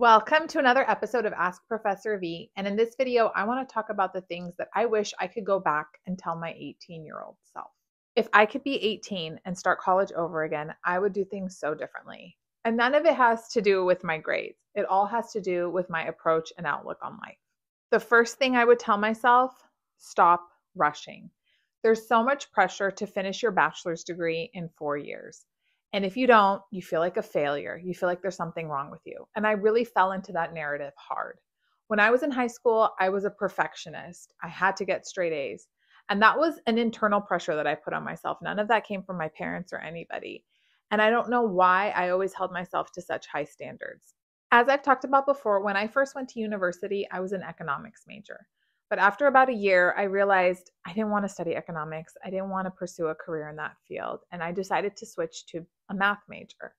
Welcome to another episode of Ask Professor V. And in this video, I want to talk about the things that I wish I could go back and tell my 18 year old self. If I could be 18 and start college over again, I would do things so differently. And none of it has to do with my grades, it all has to do with my approach and outlook on life. The first thing I would tell myself stop rushing. There's so much pressure to finish your bachelor's degree in four years. And if you don't, you feel like a failure. You feel like there's something wrong with you. And I really fell into that narrative hard. When I was in high school, I was a perfectionist. I had to get straight A's. And that was an internal pressure that I put on myself. None of that came from my parents or anybody. And I don't know why I always held myself to such high standards. As I've talked about before, when I first went to university, I was an economics major. But after about a year, I realized I didn't want to study economics. I didn't want to pursue a career in that field. And I decided to switch to a math major.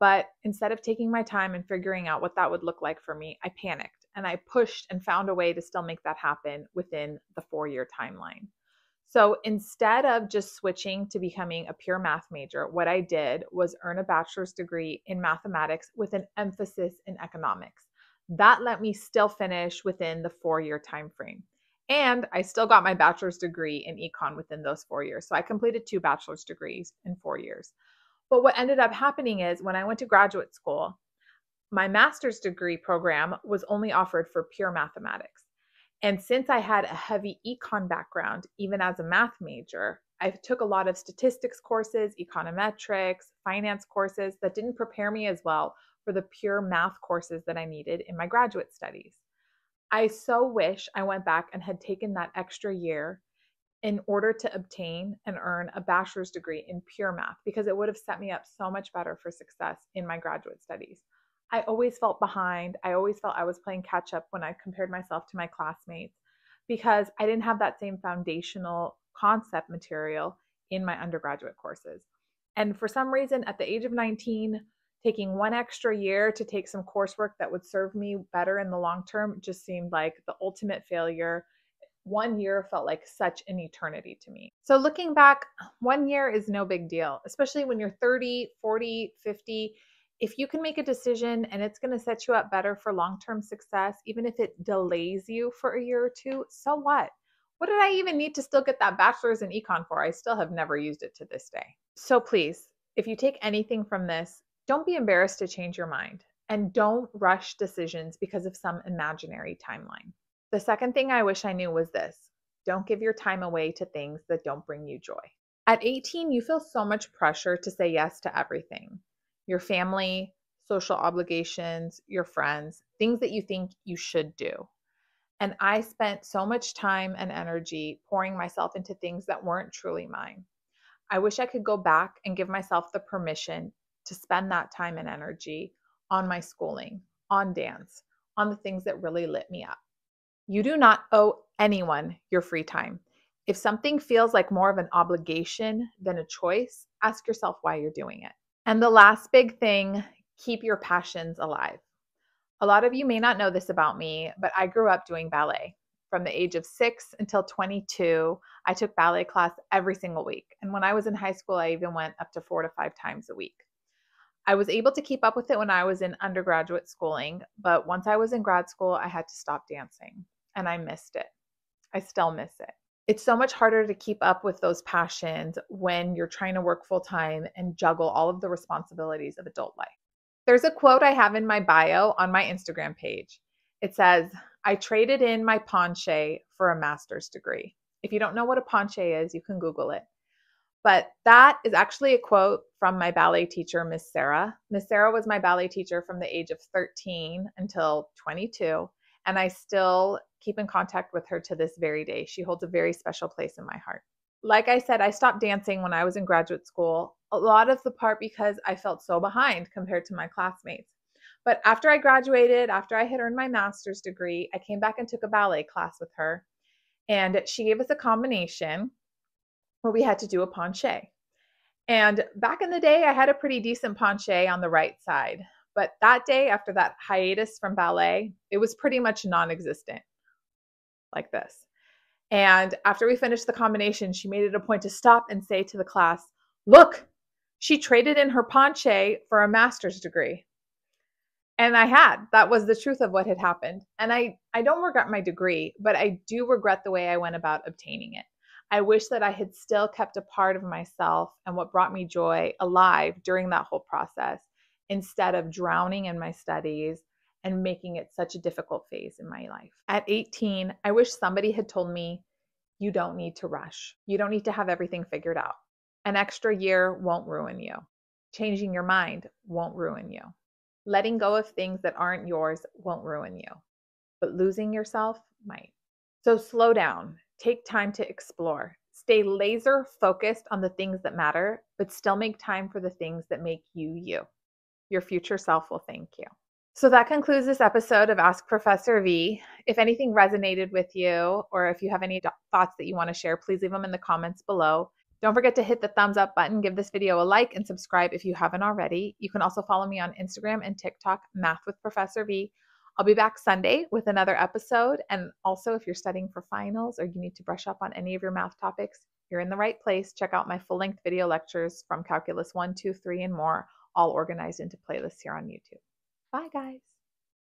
But instead of taking my time and figuring out what that would look like for me, I panicked and I pushed and found a way to still make that happen within the four year timeline. So instead of just switching to becoming a pure math major, what I did was earn a bachelor's degree in mathematics with an emphasis in economics. That let me still finish within the four year time frame. And I still got my bachelor's degree in econ within those four years. So I completed two bachelor's degrees in four years. But what ended up happening is when I went to graduate school, my master's degree program was only offered for pure mathematics. And since I had a heavy econ background, even as a math major, I took a lot of statistics courses, econometrics, finance courses that didn't prepare me as well for the pure math courses that I needed in my graduate studies. I so wish I went back and had taken that extra year in order to obtain and earn a bachelor's degree in pure math because it would have set me up so much better for success in my graduate studies. I always felt behind. I always felt I was playing catch up when I compared myself to my classmates because I didn't have that same foundational concept material in my undergraduate courses. And for some reason, at the age of 19, taking one extra year to take some coursework that would serve me better in the long term just seemed like the ultimate failure. One year felt like such an eternity to me. So, looking back, one year is no big deal, especially when you're 30, 40, 50. If you can make a decision and it's going to set you up better for long term success, even if it delays you for a year or two, so what? What did I even need to still get that bachelor's in econ for? I still have never used it to this day. So, please, if you take anything from this, don't be embarrassed to change your mind and don't rush decisions because of some imaginary timeline. The second thing I wish I knew was this don't give your time away to things that don't bring you joy. At 18, you feel so much pressure to say yes to everything your family, social obligations, your friends, things that you think you should do. And I spent so much time and energy pouring myself into things that weren't truly mine. I wish I could go back and give myself the permission to spend that time and energy on my schooling, on dance, on the things that really lit me up. You do not owe anyone your free time. If something feels like more of an obligation than a choice, ask yourself why you're doing it. And the last big thing keep your passions alive. A lot of you may not know this about me, but I grew up doing ballet. From the age of six until 22, I took ballet class every single week. And when I was in high school, I even went up to four to five times a week. I was able to keep up with it when I was in undergraduate schooling, but once I was in grad school, I had to stop dancing and I missed it. I still miss it. It's so much harder to keep up with those passions when you're trying to work full time and juggle all of the responsibilities of adult life. There's a quote I have in my bio on my Instagram page. It says, I traded in my penché for a master's degree. If you don't know what a penché is, you can Google it. But that is actually a quote from my ballet teacher, Miss Sarah. Miss Sarah was my ballet teacher from the age of 13 until 22. And I still keep in contact with her to this very day. She holds a very special place in my heart. Like I said, I stopped dancing when I was in graduate school, a lot of the part because I felt so behind compared to my classmates. But after I graduated, after I had earned my master's degree, I came back and took a ballet class with her. And she gave us a combination where we had to do a penché. And back in the day, I had a pretty decent penché on the right side. But that day, after that hiatus from ballet, it was pretty much non existent, like this. And after we finished the combination, she made it a point to stop and say to the class, Look, she traded in her penché for a master's degree. And I had. That was the truth of what had happened. And I, I don't regret my degree, but I do regret the way I went about obtaining it. I wish that I had still kept a part of myself and what brought me joy alive during that whole process instead of drowning in my studies and making it such a difficult phase in my life. At 18, I wish somebody had told me, you don't need to rush. You don't need to have everything figured out. An extra year won't ruin you. Changing your mind won't ruin you. Letting go of things that aren't yours won't ruin you, but losing yourself might. So slow down, take time to explore, stay laser focused on the things that matter, but still make time for the things that make you you. Your future self will thank you. So that concludes this episode of Ask Professor V. If anything resonated with you, or if you have any thoughts that you want to share, please leave them in the comments below. Don't forget to hit the thumbs up button, give this video a like, and subscribe if you haven't already. You can also follow me on Instagram and TikTok, Math with Professor V. I'll be back Sunday with another episode. And also, if you're studying for finals or you need to brush up on any of your math topics, you're in the right place. Check out my full length video lectures from Calculus 1, 2, 3, and more, all organized into playlists here on YouTube. Bye, guys.